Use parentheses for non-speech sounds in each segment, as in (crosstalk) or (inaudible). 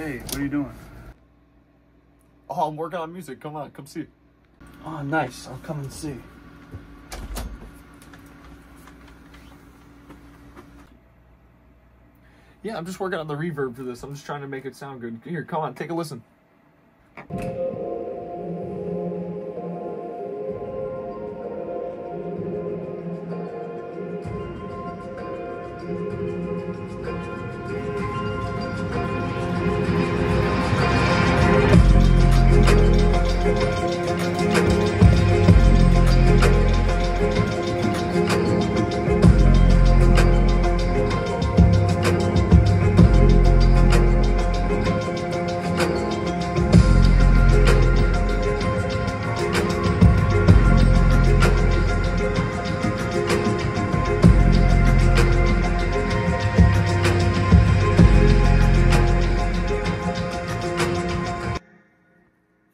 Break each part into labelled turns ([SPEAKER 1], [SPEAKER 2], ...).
[SPEAKER 1] Hey, what are you doing?
[SPEAKER 2] Oh, I'm working on music. Come on, come see.
[SPEAKER 1] Oh, nice. I'll come and see.
[SPEAKER 2] Yeah, I'm just working on the reverb for this. I'm just trying to make it sound good. Here, come on, take a listen.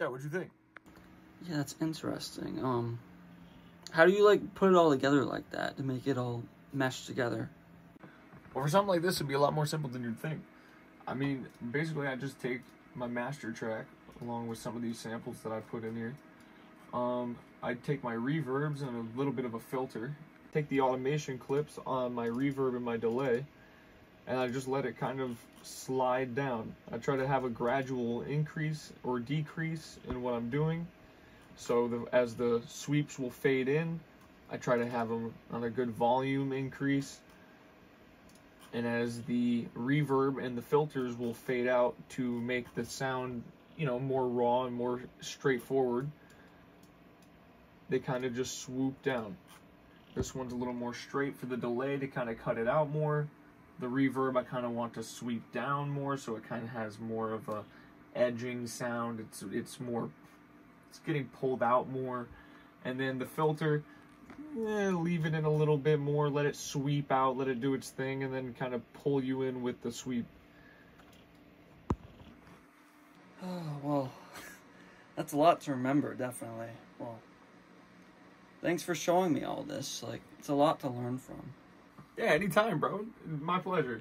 [SPEAKER 2] Yeah, what'd you think?
[SPEAKER 3] Yeah, that's interesting. Um, how do you like put it all together like that to make it all mesh together?
[SPEAKER 2] Well, for something like this, it'd be a lot more simple than you'd think. I mean, basically, I just take my master track along with some of these samples that I put in here. Um, I take my reverbs and a little bit of a filter, take the automation clips on my reverb and my delay, and I just let it kind of slide down. I try to have a gradual increase or decrease in what I'm doing. So the, as the sweeps will fade in, I try to have them on a good volume increase and as the reverb and the filters will fade out to make the sound you know more raw and more straightforward they kind of just swoop down this one's a little more straight for the delay to kind of cut it out more the reverb i kind of want to sweep down more so it kind of has more of a edging sound it's it's more it's getting pulled out more and then the filter eh, leave it in a little bit more, let it sweep out, let it do its thing, and then kind of pull you in with the sweep.
[SPEAKER 3] Oh, well, (laughs) that's a lot to remember, definitely. Well, thanks for showing me all this. Like, it's a lot to learn from.
[SPEAKER 2] Yeah, anytime, bro. My pleasure.